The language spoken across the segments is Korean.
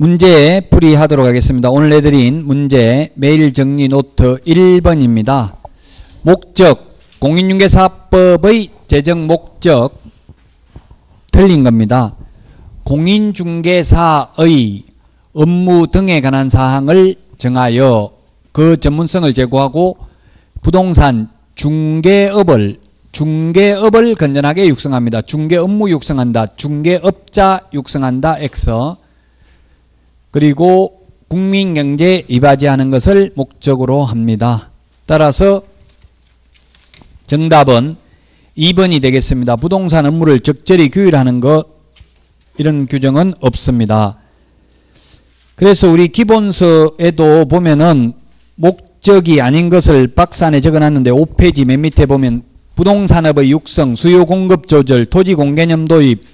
문제 풀이하도록 하겠습니다. 오늘 내드린 문제 매일 정리 노트 1번입니다. 목적 공인중개사법의 제정 목적 틀린 겁니다. 공인중개사의 업무 등에 관한 사항을 정하여 그 전문성을 제고하고 부동산 중개업을 중개업을 건전하게 육성합니다. 중개 업무 육성한다. 중개업자 육성한다. X 그리고 국민 경제 이바지하는 것을 목적으로 합니다. 따라서 정답은 2번이 되겠습니다. 부동산 업무를 적절히 규율하는 것 이런 규정은 없습니다. 그래서 우리 기본서에도 보면은 목적이 아닌 것을 박스 안에 적어놨는데 5페이지 맨 밑에 보면 부동산업의 육성, 수요 공급 조절, 토지 공개념 도입,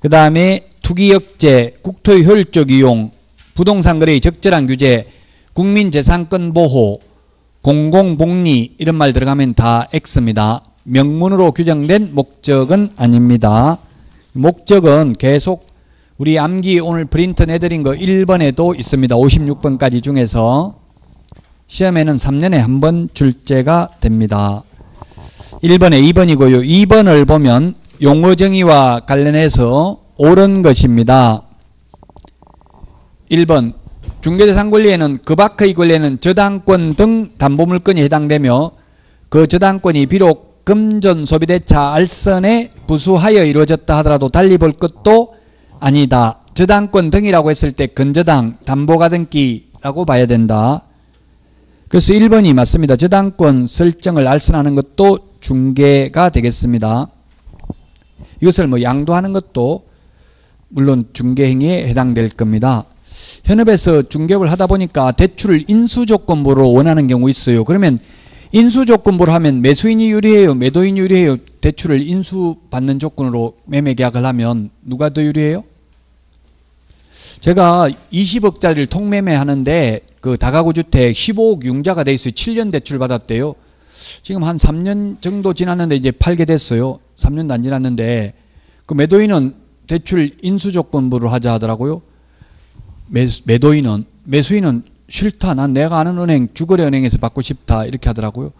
그 다음에 투기 억제, 국토의 효율적 이용, 부동산 거래의 적절한 규제, 국민 재산권 보호, 공공복리 이런 말 들어가면 다 X입니다. 명문으로 규정된 목적은 아닙니다. 목적은 계속 우리 암기 오늘 프린트 내드린 거 1번에도 있습니다. 56번까지 중에서 시험에는 3년에 한 번 출제가 됩니다. 1번에 2번이고요. 2번을 보면 용어 정의와 관련해서 옳은 것입니다. 1번 중개재산 권리에는 그 밖의 권리에는 저당권 등 담보물건이 해당되며 그 저당권이 비록 금전 소비대차 알선에 부수하여 이루어졌다 하더라도 달리 볼 것도 아니다. 저당권 등이라고 했을 때 근저당, 담보가등기라고 봐야 된다. 그래서 1번이 맞습니다. 저당권 설정을 알선하는 것도 중개가 되겠습니다. 이것을 뭐 양도하는 것도 물론 중개행위에 해당될 겁니다. 현업에서 중개업을 하다 보니까 대출을 인수 조건부로 원하는 경우 있어요. 그러면 인수 조건부로 하면 매수인이 유리해요? 매도인이 유리해요? 대출을 인수 받는 조건으로 매매 계약을 하면 누가 더 유리해요? 제가 20억짜리를 통매매 하는데 그 다가구 주택 15억 융자가 돼 있어요. 7년 대출 받았대요. 지금 한 3년 정도 지났는데 이제 팔게 됐어요. 3년도 안 지났는데 그 매도인은 대출 인수 조건부로 하자 하더라고요. 매, 매도인은 매수인은 싫다. 난 내가 아는 은행 주거래 은행에서 받고 싶다. 이렇게 하더라고요.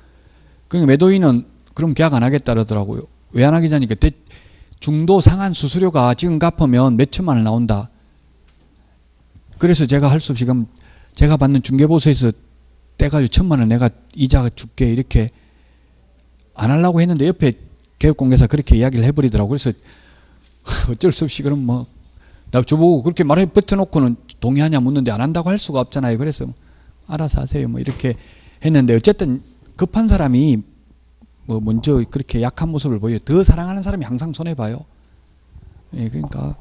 그러니까 매도인은 그럼 계약 안 하겠다 그러더라고요. 왜 안 하겠냐니까 중도 상한 수수료가 지금 갚으면 몇 천만 원 나온다. 그래서 제가 할 수 없이 그럼 제가 받는 중개보수에서 떼가지고 천만 원 내가 이자 줄게 이렇게 안 하려고 했는데 옆에 개업공개사 그렇게 이야기를 해버리더라고 그래서 어쩔 수 없이 그럼 뭐나 저보고 그렇게 말해 뱉어놓고는 동의하냐 묻는데 안 한다고 할 수가 없잖아요. 그래서 알아서 하세요. 뭐 이렇게 했는데 어쨌든 급한 사람이 뭐 먼저 그렇게 약한 모습을 보여. 더 사랑하는 사람이 항상 손해 봐요. 예, 그러니까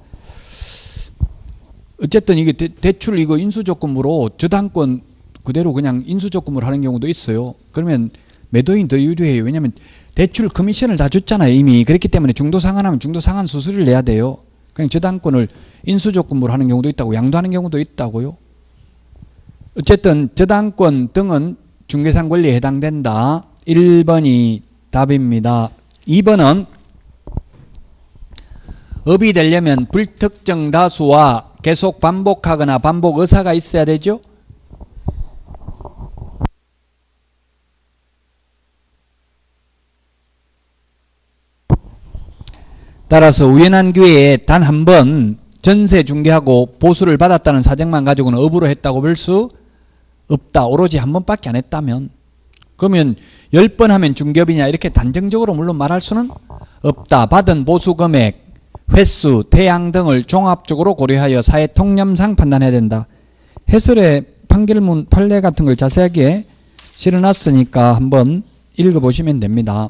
어쨌든 이게 대, 출 이거 인수 조건부로 저당권 그대로 그냥 인수 조건으로 하는 경우도 있어요. 그러면 매도인 더 유리해요. 왜냐하면 대출 커미션을 다 줬잖아요. 이미 그렇기 때문에 중도 상환하면 중도 상환 수수료를 내야 돼요. 그냥 저당권을 인수조건으로 하는 경우도 있다고 양도하는 경우도 있다고요. 어쨌든 저당권 등은 중개상 권리에 해당된다. 1번이 답입니다. 2번은 업이 되려면 불특정 다수와 계속 반복하거나 반복 의사가 있어야 되죠. 따라서 우연한 기회에 단 한 번 전세 중개하고 보수를 받았다는 사정만 가지고는 업으로 했다고 볼 수 없다. 오로지 한 번밖에 안 했다면 그러면 열번 하면 중개업이냐 이렇게 단정적으로 물론 말할 수는 없다. 받은 보수 금액, 횟수, 태양 등을 종합적으로 고려하여 사회 통념상 판단해야 된다. 해설의 판결문 판례 같은 걸 자세하게 실어놨으니까 한번 읽어보시면 됩니다.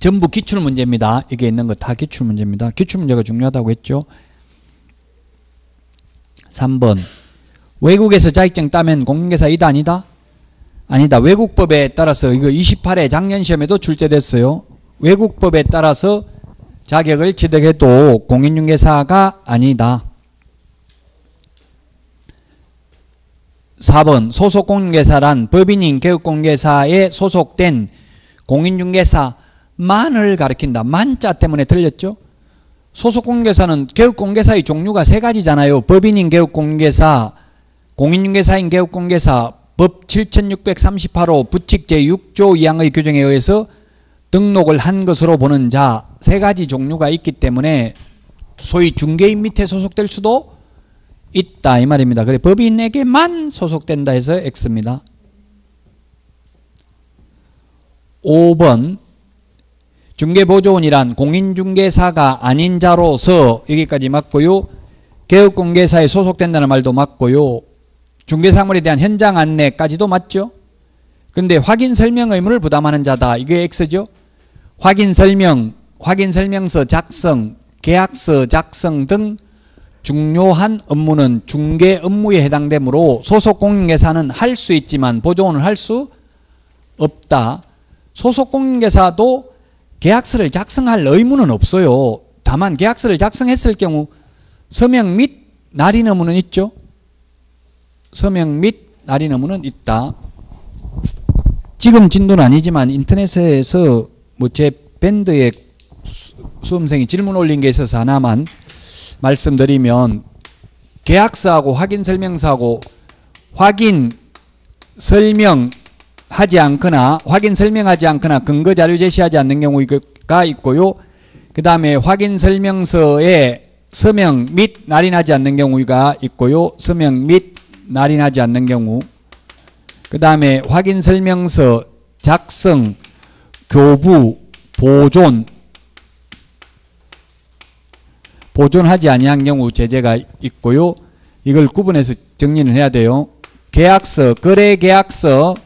전부 기출 문제입니다. 이게 있는 거 다 기출 문제입니다. 기출 문제가 중요하다고 했죠. 3번 외국에서 자격증 따면 공인계사 이다 아니다? 아니다. 외국법에 따라서 이거 28회 작년 시험에도 출제됐어요. 외국법에 따라서 자격을 취득해도 공인중개사가 아니다. 4번 소속 공인중개사란 법인인 개업공개사에 소속된 공인중개사 만을 가리킨다. 만자 때문에 틀렸죠? 소속공개사는 개업공개사의 종류가 세 가지잖아요. 법인인 개업공개사, 공인중개사인 개업공개사, 법 7638호 부칙 제6조 2항의 규정에 의해서 등록을 한 것으로 보는 자 세 가지 종류가 있기 때문에 소위 중개인 밑에 소속될 수도 있다 이 말입니다. 그래 법인에게만 소속된다 해서 X입니다. 5번 중개보조원이란 공인중개사가 아닌 자로서 여기까지 맞고요. 개업공개사에 소속된다는 말도 맞고요. 중개사물에 대한 현장 안내까지도 맞죠. 근데 확인 설명 의무를 부담하는 자다. 이게 X죠. 확인 설명, 확인 설명서 작성, 계약서 작성 등 중요한 업무는 중개 업무에 해당되므로 소속 공인계사는 할 수 있지만 보조원을 할 수 없다. 소속 공인계사도 계약서를 작성할 의무는 없어요. 다만 계약서를 작성했을 경우 서명 및 날인 의무는 있죠. 서명 및 날인 의무는 있다. 지금 진도는 아니지만 인터넷에서 뭐 제 밴드에 수- 수험생이 질문 올린 게 있어서 하나만 말씀드리면 계약서하고 확인 설명서하고 확인 설명 하지 않거나 확인 설명하지 않거나 근거 자료 제시하지 않는 경우가 있고요. 그 다음에 확인 설명서에 서명 및 날인하지 않는 경우가 있고요. 서명 및 날인하지 않는 경우. 그 다음에 확인 설명서 작성, 교부, 보존, 보존하지 아니한 경우 제재가 있고요. 이걸 구분해서 정리를 해야 돼요. 계약서, 거래 계약서,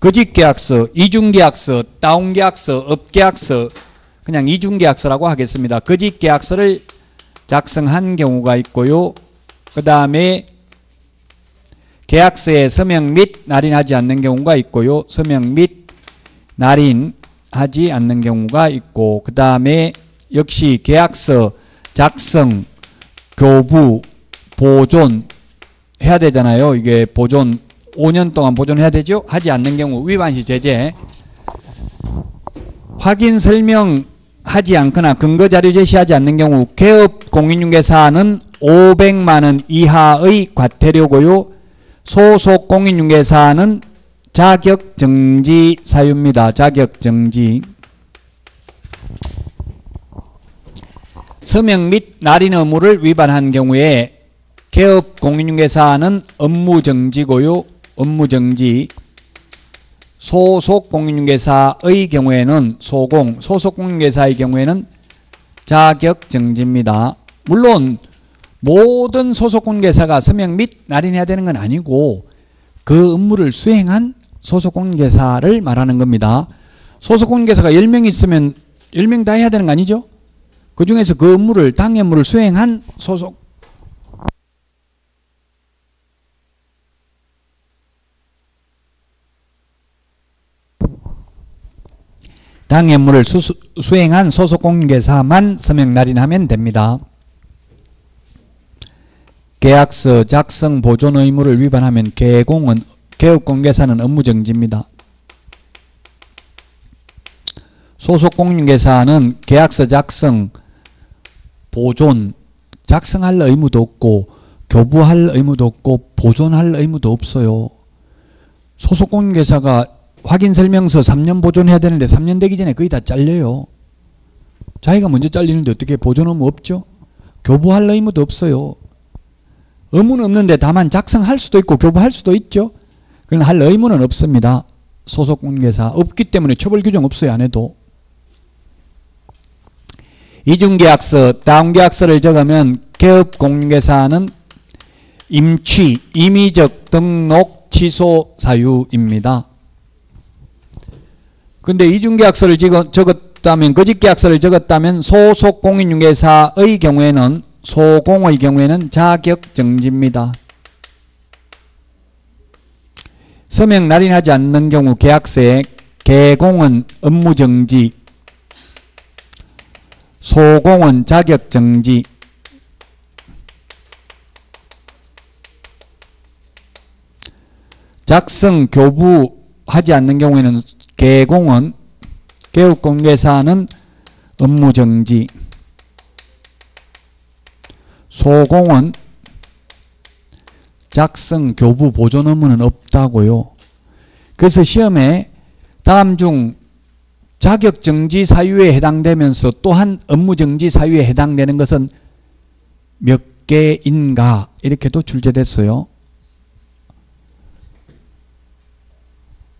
거짓 계약서, 이중 계약서, 다운 계약서, 업 계약서, 그냥 이중 계약서라고 하겠습니다. 거짓 계약서를 작성한 경우가 있고요. 그 다음에 계약서에 서명 및 날인하지 않는 경우가 있고요. 서명 및 날인하지 않는 경우가 있고 그 다음에 역시 계약서 작성, 교부, 보존 해야 되잖아요. 이게 보존 5년 동안 보존해야 되죠. 하지 않는 경우 위반 시 제재. 확인 설명 하지 않거나 근거 자료 제시하지 않는 경우 개업 공인중개사는 500만 원 이하의 과태료고요. 소속 공인중개사는 자격 정지 사유입니다. 자격 정지. 서명 및 날인 의무를 위반한 경우에 개업 공인중개사는 업무 정지고요. 업무 정지. 소속 공인중개사의 경우에는 소공, 소속 공인중개사의 경우에는 자격 정지입니다. 물론 모든 소속 공인중개사가 서명 및 날인해야 되는 건 아니고 그 업무를 수행한 소속 공인중개사를 말하는 겁니다. 소속 공인중개사가 10명 있으면 10명 다 해야 되는 거 아니죠? 그 중에서 그 업무를 당의 업무를 수행한 소속 당의 업무를 수, 수행한 소속 공인중개사만 서명 날인하면 됩니다. 계약서 작성 보존 의무를 위반하면 개공은 개업 공개사는 업무 정지입니다. 소속 공인중개사는 계약서 작성 보존 작성할 의무도 없고 교부할 의무도 없고 보존할 의무도 없어요. 소속 공인중개사가 확인 설명서 3년 보존해야 되는데 3년 되기 전에 거의 다 잘려요. 자기가 먼저 잘리는데 어떻게 보존 의무 없죠? 교부할 의무도 없어요. 의무는 없는데 다만 작성할 수도 있고 교부할 수도 있죠. 그건 할 의무는 없습니다. 소속 공개사 없기 때문에 처벌 규정 없어요 안 해도. 이중계약서, 다운계약서를 적으면 개업 공개사는 임취, 임의적 등록 취소 사유입니다. 근데 이중계약서를 적었다면 거짓계약서를 적었다면 소속 공인중개사의 경우에는 소공의 경우에는 자격 정지입니다. 서명 날인하지 않는 경우 계약서에 개공은 업무 정지, 소공은 자격 정지, 작성 교부하지 않는 경우에는 개공은 개업공개사는 업무 정지, 소공은 작성 교부 보존 의무는 없다고요. 그래서 시험에 다음 중 자격 정지 사유에 해당되면서 또한 업무 정지 사유에 해당되는 것은 몇 개인가 이렇게도 출제됐어요.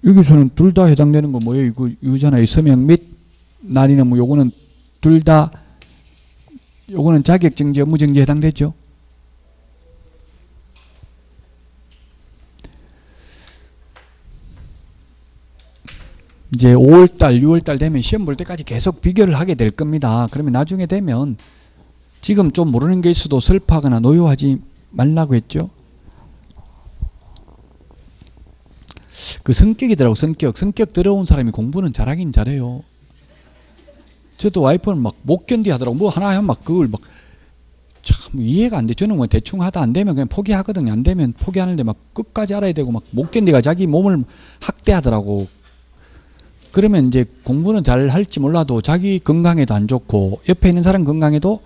여기서는 둘 다 해당되는 거 뭐예요? 이거 이거잖아요. 서명 및 날이는 뭐 요거는 둘 다 요거는 자격 정지 업무 정지에 해당되죠. 이제 5월달, 6월달 되면 시험 볼 때까지 계속 비교를 하게 될 겁니다. 그러면 나중에 되면 지금 좀 모르는 게 있어도 슬퍼하거나 노여하지 말라고 했죠. 그 성격이더라고 성격. 성격 들어온 사람이 공부는 잘하긴 잘해요. 저도 와이프는 막 못 견디 하더라고. 뭐 하나 하면 막 그걸 막 참 이해가 안 돼. 저는 뭐 대충 하다 안 되면 그냥 포기하거든요. 안 되면 포기하는데 막 끝까지 알아야 되고 막 못 견디가 자기 몸을 학대하더라고. 그러면 이제 공부는 잘 할지 몰라도 자기 건강에도 안 좋고 옆에 있는 사람 건강에도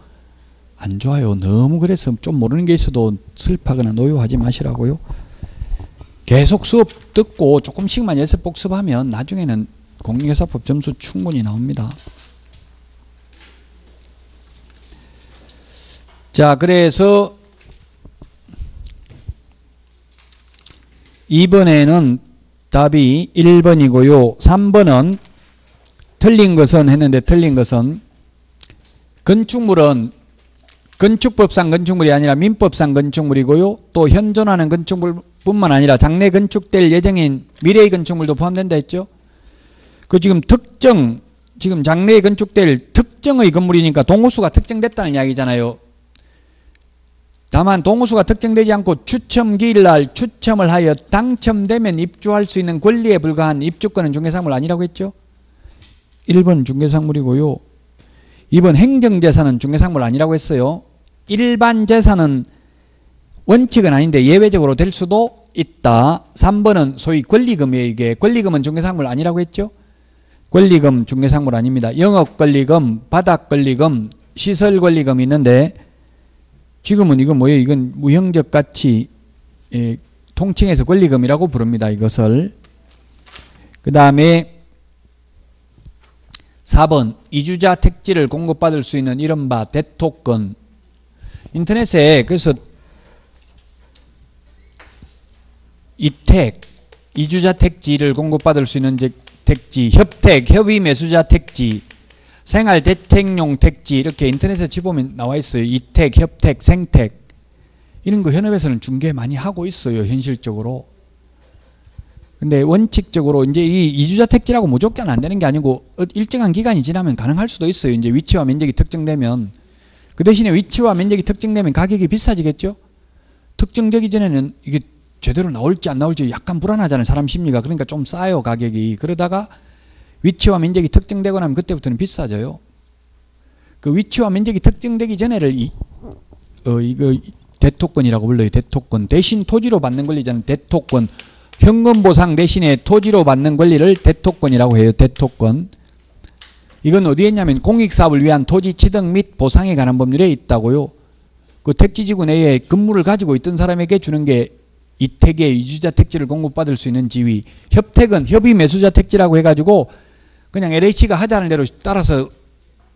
안 좋아요. 너무 그래서 좀 모르는 게 있어도 슬퍼하거나 노여하지 마시라고요. 계속 수업 듣고 조금씩만 연습 복습하면 나중에는 공인중개사법 점수 충분히 나옵니다. 자, 그래서 이번에는 답이 1번이고요. 3번은 틀린 것은 했는데 틀린 것은 건축물은 건축법상 건축물이 아니라 민법상 건축물이고요. 또 현존하는 건축물 뿐만 아니라 장래 건축될 예정인 미래의 건축물도 포함된다 했죠. 그 지금 특정 지금 장래에 건축될 특정의 건물이니까 동호수가 특정됐다는 이야기잖아요. 다만 동호수가 특정되지 않고 추첨기일 날 추첨을 하여 당첨되면 입주할 수 있는 권리에 불과한 입주권은 중개사물 아니라고 했죠. 1번 중개사물이고요. 2번 행정재산은 중개사물 아니라고 했어요. 일반 재산은 원칙은 아닌데 예외적으로 될 수도 있다. 3번은 소위 권리금이에요. 이게 권리금은 중개사물 아니라고 했죠. 권리금 중개사물 아닙니다. 영업권리금, 바닥권리금, 시설권리금이 있는데 지금은 이건 뭐예요? 이건 무형적 가치 예, 통칭해서 권리금이라고 부릅니다. 이것을 그 다음에 4번 이주자 택지를 공급받을 수 있는 이른바 대토권 인터넷에 그래서 이택 이주자 택지를 공급받을 수 있는 택지 협택 협의 매수자 택지 생활 대택용 택지 이렇게 인터넷에 치보면 나와 있어요. 이택, 협택, 생택 이런 거 현업에서는 중개 많이 하고 있어요. 현실적으로. 근데 원칙적으로 이제 이 이주자 택지라고 무조건 안 되는 게 아니고 어, 일정한 기간이 지나면 가능할 수도 있어요. 이제 위치와 면적이 특정되면 그 대신에 위치와 면적이 특정되면 가격이 비싸지겠죠. 특정되기 전에는 이게 제대로 나올지 안 나올지 약간 불안하잖아요. 사람 심리가 그러니까 좀 싸요 가격이. 그러다가 위치와 면적이 특정되고 나면 그때부터는 비싸져요. 그 위치와 면적이 특정되기 전에를 이, 어, 이거 대토권이라고 불러요. 대토권. 대신 토지로 받는 권리잖아요. 대토권. 현금 보상 대신에 토지로 받는 권리를 대토권이라고 해요. 대토권. 이건 어디에 있냐면 공익사업을 위한 토지 취득 및 보상에 관한 법률에 있다고요. 그 택지지구 내에 건물을 가지고 있던 사람에게 주는 게 이택의 이주자 택지를 공급받을 수 있는 지위. 협택은 협의 매수자 택지라고 해가지고 그냥 LH가 하자는 대로 따라서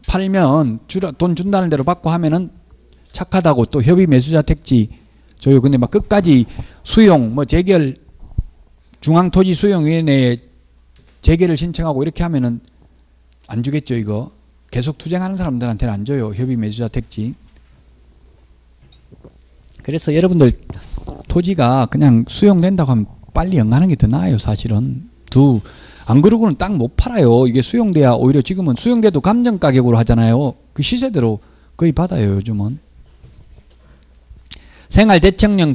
팔면 주라, 돈 준다는 대로 받고 하면은 착하다고 또 협의 매수자 택지 줘요. 근데 막 끝까지 수용 뭐 재결 중앙토지 수용위원회에 재결을 신청하고 이렇게 하면은 안 주겠죠 이거 계속 투쟁하는 사람들한테는 안 줘요 협의 매수자 택지 그래서 여러분들 토지가 그냥 수용된다고 하면 빨리 영하는 게 더 나아요 사실은 두 안 그러고는 땅못 팔아요. 이게 수용돼야 오히려 지금은 수용돼도 감정 가격으로 하잖아요. 그 시세대로 거의 받아요, 요즘은. 생활 대청령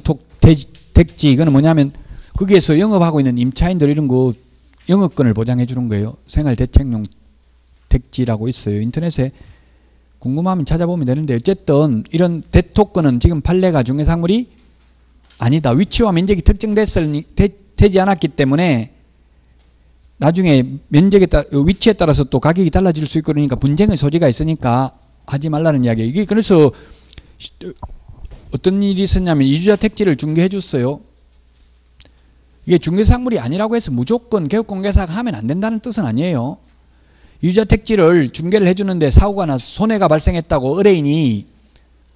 택지 이거는 뭐냐면 거기에서 영업하고 있는 임차인들 이런 거 영업권을 보장해 주는 거예요. 생활 대청령 택지라고 있어요. 인터넷에 궁금하면 찾아보면 되는데 어쨌든 이런 대토권은 지금 판례가 중개사물이 아니다. 위치와 면적이 특정됐을 되 지 않았기 때문에 나중에 면적에 따라 위치에 따라서 또 가격이 달라질 수 있고 그러니까 분쟁의 소지가 있으니까 하지 말라는 이야기예요. 이게 그래서 어떤 일이 있었냐면 이주자 택지를 중개해 줬어요. 이게 중개상물이 아니라고 해서 무조건 개업공개사가 하면 안 된다는 뜻은 아니에요. 유자 택지를 중개를 해주는데 사고가 나서 손해가 발생했다고 의뢰인이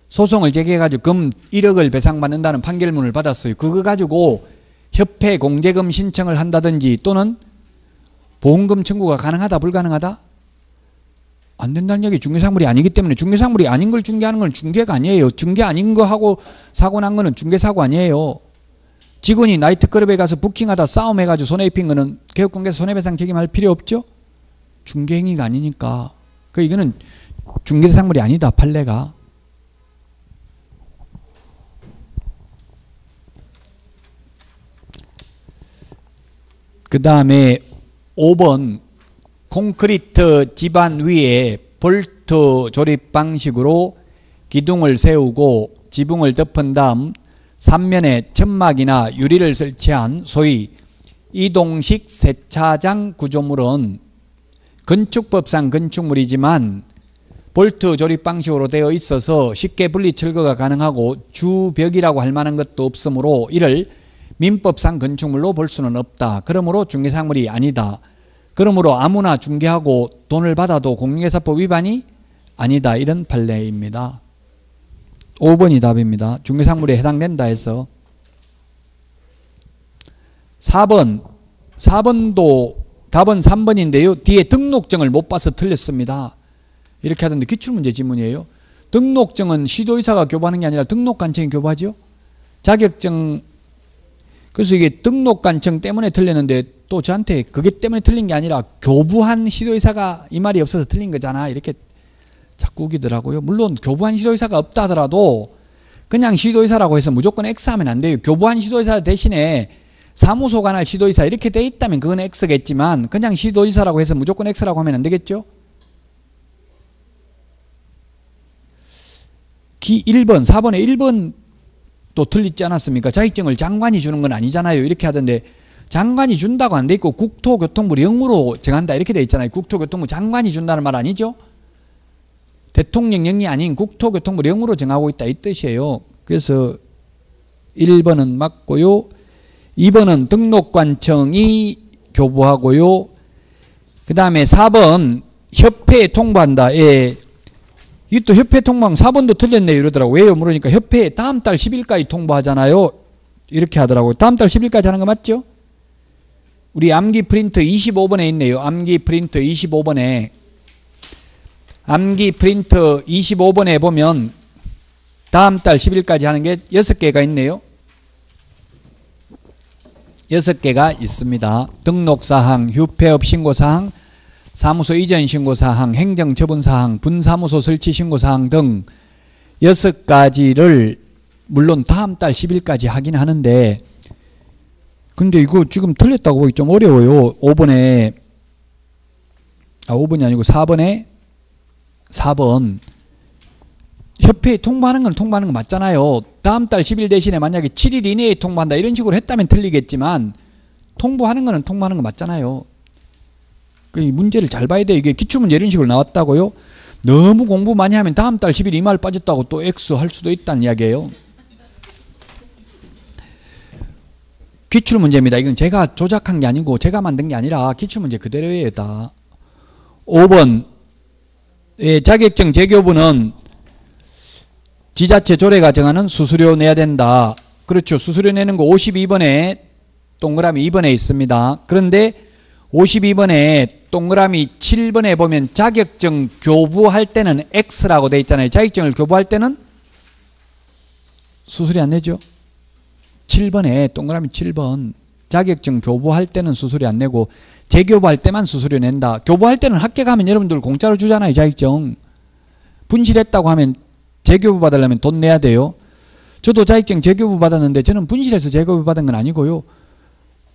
소송을 제기해가지고 금 1억을 배상받는다는 판결문을 받았어요. 그거 가지고 협회 공제금 신청을 한다든지 또는 보험금 청구가 가능하다 불가능하다? 안 된다는 얘기 중개상물이 아니기 때문에 중개상물이 아닌 걸 중개하는 건 중개가 아니에요. 중개 아닌 거 하고 사고 난 거는 중개사고 아니에요. 직원이 나이트클럽에 가서 부킹하다 싸움해가지고 손해 입힌 거는 개업공개사 손해배상 책임할 필요 없죠? 중개행위가 아니니까. 그 이거는 중개상물이 아니다 판례가. 그 다음에 5번 콘크리트 지반 위에 볼트 조립 방식으로 기둥을 세우고 지붕을 덮은 다음 삼면에 천막이나 유리를 설치한 소위 이동식 세차장 구조물은 건축법상 건축물이지만 볼트 조립 방식으로 되어 있어서 쉽게 분리 철거가 가능하고 주벽이라고 할 만한 것도 없으므로 이를 민법상 건축물로 볼 수는 없다. 그러므로 중개상물이 아니다. 그러므로 아무나 중개하고 돈을 받아도 공인중개사법 위반이 아니다. 이런 판례입니다. 5번이 답입니다. 중개상물에 해당된다 해서 4번 4번도 답은 3번인데요. 뒤에 등록증을 못 봐서 틀렸습니다. 이렇게 하던데 기출문제 지문이에요. 등록증은 시도의사가 교부하는 게 아니라 등록관청이 교부하죠. 자격증 그래서 이게 등록관청 때문에 틀렸는데 또 저한테 그게 때문에 틀린 게 아니라 교부한 시도의사가 이 말이 없어서 틀린 거잖아. 이렇게 자꾸 우기더라고요. 물론 교부한 시도의사가 없다 하더라도 그냥 시도의사라고 해서 무조건 X하면 안 돼요. 교부한 시도의사 대신에 사무소 관할 시도의사 이렇게 돼 있다면 그건 X겠지만 그냥 시도의사라고 해서 무조건 X라고 하면 안 되겠죠? 기 1번, 4번에 1번 또 틀리지 않았습니까? 자격증을 장관이 주는 건 아니잖아요. 이렇게 하던데 장관이 준다고 안 돼 있고 국토교통부 영으로 정한다 이렇게 돼 있잖아요. 국토교통부 장관이 준다는 말 아니죠? 대통령령이 아닌 국토교통부 영으로 정하고 있다 이 뜻이에요. 그래서 1번은 맞고요. 2번은 등록관청이 교부하고요. 그 다음에 4번 협회에 통보한다. 예. 이또 협회 통보한 4번도 틀렸네요. 이러더라고. 왜요? 물으니까 협회에 다음 달 10일까지 통보하잖아요. 이렇게 하더라고요. 다음 달 10일까지 하는 거 맞죠? 우리 암기 프린트 25번에 있네요. 암기 프린트 25번에. 암기 프린트 25번에 보면 다음 달 10일까지 하는 게 6개가 있네요. 6개가 있습니다. 등록사항, 휴폐업 신고사항, 사무소 이전 신고 사항, 행정 처분 사항, 분사무소 설치 신고 사항 등 6가지를 물론 다음 달 10일까지 하긴 하는데 근데 이거 지금 틀렸다고 보기 좀 어려워요. 5번에 아 5번이 아니고 4번에 4번 협회에 통보하는 건 통보하는 거 맞잖아요. 다음 달 10일 대신에 만약에 7일 이내에 통보한다 이런 식으로 했다면 틀리겠지만 통보하는 거는 통보하는 거 맞잖아요. 그 문제를 잘 봐야 돼. 이게 기출문제 이런 식으로 나왔다고요. 너무 공부 많이 하면 다음 달 10일 이말 빠졌다고 또 X 할 수도 있다는 이야기예요. 기출문제입니다. 이건 제가 조작한 게 아니고 제가 만든 게 아니라 기출문제 그대로예요. 다. 5번 예, 자격증 재교부는 지자체 조례가 정하는 수수료 내야 된다. 그렇죠. 수수료 내는 거 52번에 동그라미 2번에 있습니다. 그런데 52번에 동그라미 7번에 보면 자격증 교부할 때는 X라고 돼 있잖아요. 자격증을 교부할 때는 수수료 안 내죠. 7번에 동그라미 7번 자격증 교부할 때는 수수료 안 내고 재교부할 때만 수수료 낸다. 교부할 때는 학교 가면 여러분들 공짜로 주잖아요. 자격증. 분실했다고 하면 재교부 받으려면 돈 내야 돼요. 저도 자격증 재교부 받았는데 저는 분실해서 재교부 받은 건 아니고요.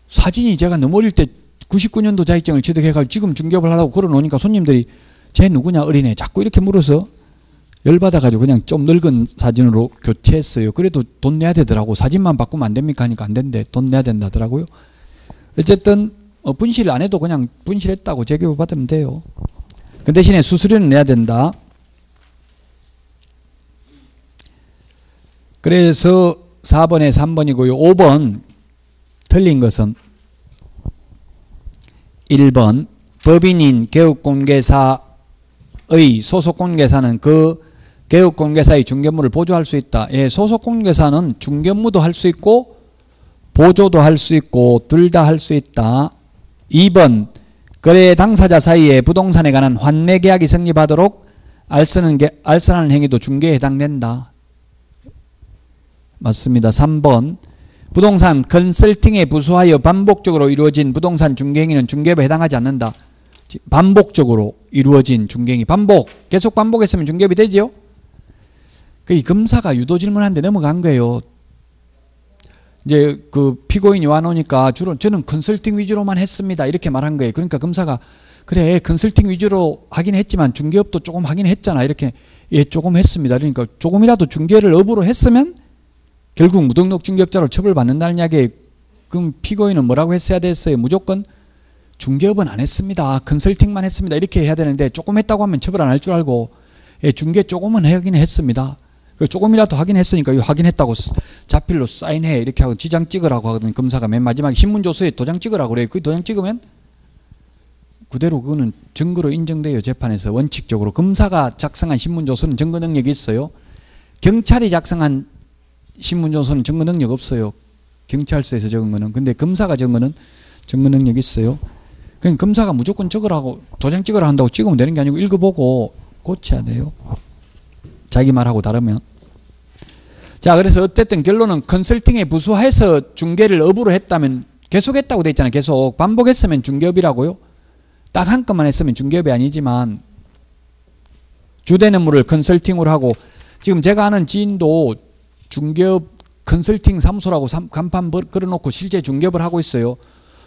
사진이 제가 너무 어릴 때 99년도 자격증을 취득해가지고 지금 중개업을 하라고 걸어놓으니까 손님들이 쟤 누구냐 어린애 자꾸 이렇게 물어서 열받아가지고 그냥 좀 늙은 사진으로 교체했어요. 그래도 돈 내야 되더라고. 사진만 바꾸면 안 됩니까? 하니까 안 된대. 돈 내야 된다더라고요. 어쨌든 어, 분실 안 해도 그냥 분실했다고 재교부 받으면 돼요. 그 대신에 수수료는 내야 된다. 그래서 4번에 3번이고요. 5번 틀린 것은 1번 법인인 개업공개사의 소속공개사는 그 개업공개사의 중개무를 보조할 수 있다. 예, 소속공개사는 중개무도 할 수 있고 보조도 할 수 있고 둘 다 할 수 있다. 2번 거래 당사자 사이에 부동산에 관한 환매 계약이 성립하도록 알선은 게, 알선하는 행위도 중개에 해당된다. 맞습니다. 3번 부동산 컨설팅에 부수하여 반복적으로 이루어진 부동산 중개행위는 중개업에 해당하지 않는다. 지- 반복적으로 이루어진 중개행위 반복 계속 반복했으면 중개업이 되지요. 그 검사가 유도 질문한데 넘어간 거예요. 이제 그 피고인이 와 놓으니까 주로 저는 컨설팅 위주로만 했습니다. 이렇게 말한 거예요. 그러니까 검사가 그래 컨설팅 위주로 하긴 했지만 중개업도 조금 하긴 했잖아. 이렇게 예 조금 했습니다. 그러니까 조금이라도 중개를 업으로 했으면 결국 무등록 중개업자로 처벌받는다는 이야기 그럼 피고인은 뭐라고 했어야 됐어요? 무조건 중개업은 안 했습니다. 컨설팅만 했습니다. 이렇게 해야 되는데 조금 했다고 하면 처벌 안 할 줄 알고 예, 중개 조금은 하긴 했습니다. 그 조금이라도 하긴 했으니까 이거 하긴 했다고 스- 자필로 사인해 이렇게 하고 지장 찍으라고 하거든요. 검사가 맨 마지막에 신문조서에 도장 찍으라고 그래요. 그 도장 찍으면 그대로 그거는 증거로 인정돼요. 재판에서 원칙적으로 검사가 작성한 신문조서는 증거 능력이 있어요. 경찰이 작성한 신문조서는 증거 능력 없어요. 경찰서에서 적은 거는. 근데 검사가 적은 거는 증거 능력이 있어요. 그냥 검사가 무조건 적으라고 도장 찍으라 한다고 찍으면 되는 게 아니고 읽어보고 고쳐야 돼요. 자기 말하고 다르면. 자, 그래서 어쨌든 결론은 컨설팅에 부수해서 중개를 업으로 했다면 계속 했다고 돼 있잖아요. 계속 반복했으면 중개업이라고요. 딱 한 건만 했으면 중개업이 아니지만 주된 업무를 컨설팅으로 하고 지금 제가 아는 지인도 중개업 컨설팅 사무소라고 삼- 간판 벌- 걸어놓고 실제 중개업을 하고 있어요.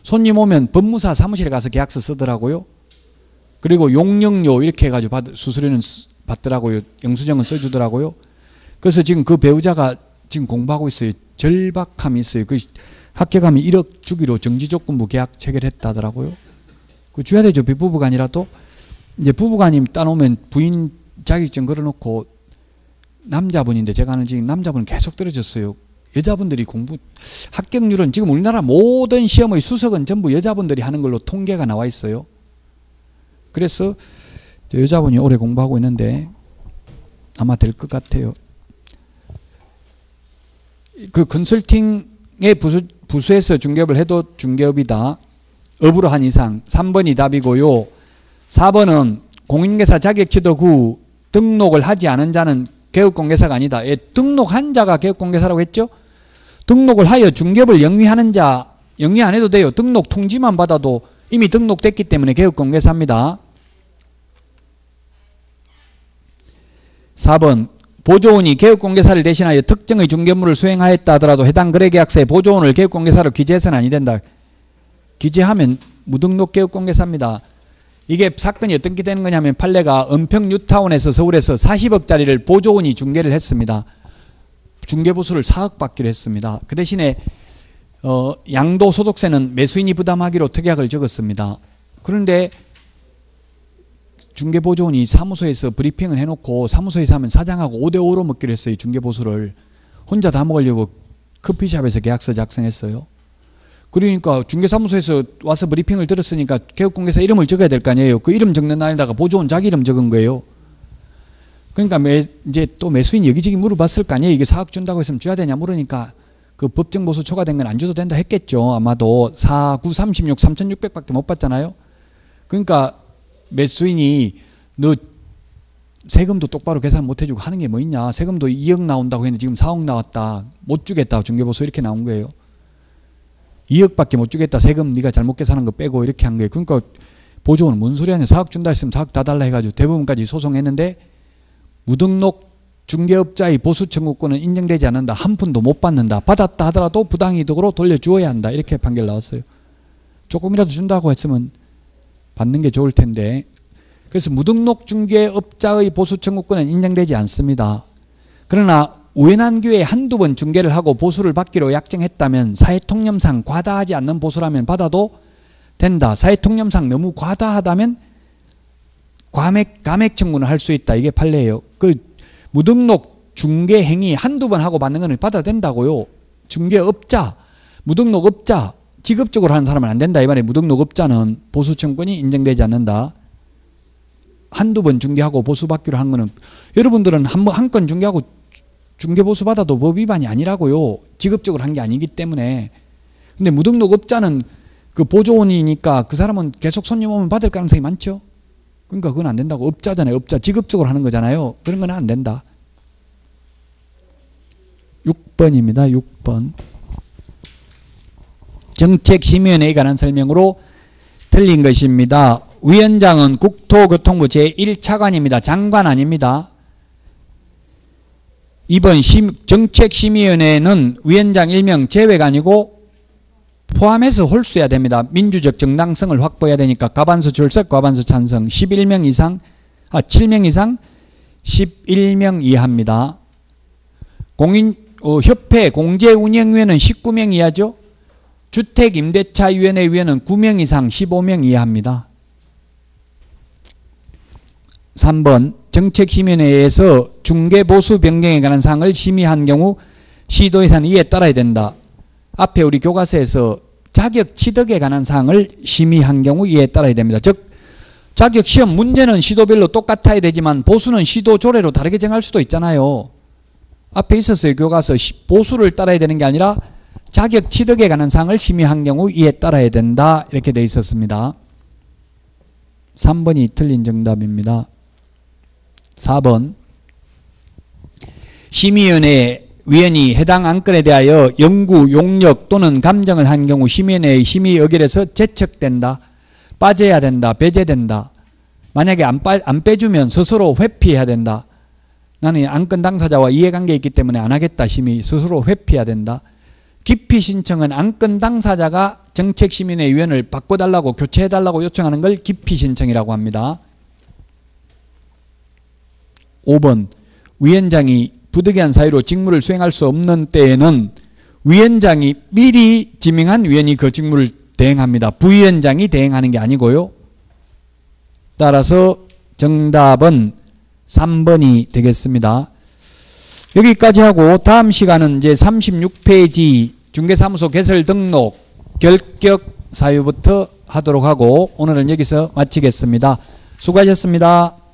손님 오면 법무사 사무실에 가서 계약서 쓰더라고요. 그리고 용역료 이렇게 해가지고 받, 수수료는 쓰- 받더라고요. 영수증은 써주더라고요. 그래서 지금 그 배우자가 지금 공부하고 있어요. 절박함이 있어요. 그 합격하면 1억 주기로 정지조건부 계약 체결했다더라고요. 그 줘야 되죠. 부부가 아니라도 이제 부부간이 따놓으면 부인 자격증 걸어놓고 남자분인데 제가 아는 지금 남자분은 계속 떨어졌어요. 여자분들이 공부 합격률은 지금 우리나라 모든 시험의 수석은 전부 여자분들이 하는 걸로 통계가 나와 있어요. 그래서 저 여자분이 오래 공부하고 있는데 아마 될 것 같아요. 그 컨설팅에 부수, 부수해서 중개업을 해도 중개업이다. 업으로 한 이상 3번이 답이고요. 4번은 공인계사 자격취득 후 등록을 하지 않은 자는 개업공개사가 아니다. 예, 등록한 자가 개업공개사라고 했죠. 등록을 하여 중개업을 영위하는 자 영위 안 해도 돼요. 등록 통지만 받아도 이미 등록됐기 때문에 개업공개사입니다. 4번 보조원이 개업공개사를 대신하여 특정의 중개물을 수행하였다 하더라도 해당 거래계약서에 보조원을 개업공개사로 기재해서는 아니 된다. 기재하면 무등록 개업공개사입니다. 이게 사건이 어떻게 되는 거냐면 판례가 은평 뉴타운에서 서울에서 40억짜리를 보조원이 중개를 했습니다. 중개보수를 4억 받기로 했습니다. 그 대신에 어, 양도 소득세는 매수인이 부담하기로 특약을 적었습니다. 그런데 중개보조원이 사무소에서 브리핑을 해놓고 사무소에서 하면 사장하고 5대5로 먹기로 했어요. 중개보수를. 혼자 다 먹으려고 커피숍에서 계약서 작성했어요. 그러니까 중개사무소에서 와서 브리핑을 들었으니까 개업공개사 이름을 적어야 될 거 아니에요. 그 이름 적는 날에다가 보조원 자기 이름 적은 거예요. 그러니까 매, 이제 또 매수인 여기저기 물어봤을 거 아니에요. 이게 사억 준다고 했으면 줘야 되냐 물으니까 그 법정 보수 초과된 건 안 줘도 된다 했겠죠. 아마도 4, 9, 36, 3,600밖에 못 받잖아요. 그러니까 매수인이 너 세금도 똑바로 계산 못 해주고 하는 게 뭐 있냐. 세금도 2억 나온다고 했는데 지금 4억 나왔다. 못 주겠다. 중개보수 이렇게 나온 거예요. 2억밖에 못 주겠다. 세금 네가 잘못 계산한 거 빼고 이렇게 한 거예요. 그러니까 보조원은 뭔 소리 하냐. 4억 준다 했으면 4억 다 달라 해가지고 대부분까지 소송했는데 무등록 중개업자의 보수 청구권은 인정되지 않는다. 한 푼도 못 받는다. 받았다 하더라도 부당이득으로 돌려주어야 한다. 이렇게 판결 나왔어요. 조금이라도 준다고 했으면 받는 게 좋을 텐데 그래서 무등록 중개업자의 보수 청구권은 인정되지 않습니다. 그러나 우연한 기회에 한두 번 중개를 하고 보수를 받기로 약정했다면 사회통념상 과다하지 않는 보수라면 받아도 된다. 사회통념상 너무 과다하다면 과맥, 감액 청구는 할 수 있다. 이게 판례예요. 그 무등록 중개 행위 한두 번 하고 받는 거는 받아도 된다고요. 중개업자, 무등록업자, 직업적으로 하는 사람은 안 된다. 이 말에 무등록업자는 보수청권이 인정되지 않는다. 한두 번 중개하고 보수 받기로 한 거는 여러분들은 한 번 한 건 중개하고 중개 보수 받아도 법 위반이 아니라고요. 직업적으로 한 게 아니기 때문에. 근데 무등록업자는 그 보조원이니까 그 사람은 계속 손님 오면 받을 가능성이 많죠. 그러니까 그건 안 된다고. 업자잖아요. 업자 직업적으로 하는 거잖아요. 그런 건 안 된다. 6번입니다. 6번. 정책심의원회에 관한 설명으로 틀린 것입니다. 위원장은 국토교통부 제1차관입니다. 장관 아닙니다. 2번 심, 정책심의위원회는 위원장 1명 제외가 아니고 포함해서 홀수해야 됩니다. 민주적 정당성을 확보해야 되니까 과반수 출석, 과반수 찬성 11명 이상, 아 7명 이상 11명 이하입니다. 공인 어, 협회 공제운영위원은 19명 이하죠. 주택임대차위원회 위원은 9명 이상 15명 이하입니다. 3번 정책심의회에서 중개보수 변경에 관한 사항을 심의한 경우 시도 예산은 이에 따라야 된다. 앞에 우리 교과서에서 자격 취득에 관한 사항을 심의한 경우 이에 따라야 됩니다. 즉 자격 시험 문제는 시도별로 똑같아야 되지만 보수는 시도 조례로 다르게 정할 수도 있잖아요. 앞에 있었어요. 교과서 시- 보수를 따라야 되는 게 아니라 자격 취득에 관한 사항을 심의한 경우 이에 따라야 된다. 이렇게 돼 있었습니다. 3번이 틀린 정답입니다. 4번 심의위원회 위원이 해당 안건에 대하여 연구, 용역 또는 감정을 한 경우 심의위원회의 심의 의결에서 제척된다. 빠져야 된다. 배제된다. 만약에 안, 빠, 안 빼주면 스스로 회피해야 된다. 나는 안건 당사자와 이해관계 있기 때문에 안 하겠다. 심의 스스로 회피해야 된다. 기피 신청은 안건 당사자가 정책심의회 위원을 바꿔달라고 교체해달라고 요청하는 걸 기피 신청이라고 합니다. 5번 위원장이 부득이한 사유로 직무를 수행할 수 없는 때에는 위원장이 미리 지명한 위원이 그 직무를 대행합니다. 부위원장이 대행하는 게 아니고요. 따라서 정답은 3번이 되겠습니다. 여기까지 하고 다음 시간은 이제 36페이지 중개사무소 개설 등록 결격 사유부터 하도록 하고 오늘은 여기서 마치겠습니다. 수고하셨습니다.